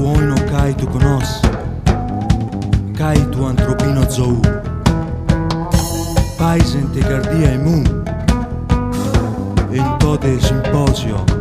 Metà tu oino kai tu conos Kai tu antropino zou. Paisen te cardia e mu In tode simposio.